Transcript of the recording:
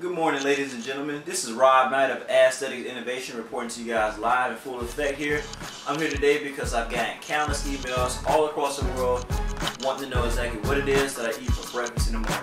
Good morning, ladies and gentlemen. This is Rob Knight of Azthetiks Innovation reporting to you guys live in full effect here. I'm here today because I've gotten countless emails all across the world wanting to know exactly what it is that I eat for breakfast in the morning.